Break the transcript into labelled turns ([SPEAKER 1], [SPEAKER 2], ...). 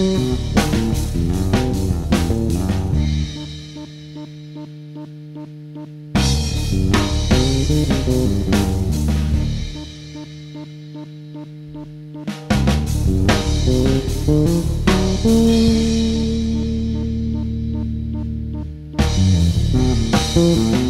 [SPEAKER 1] Thank Música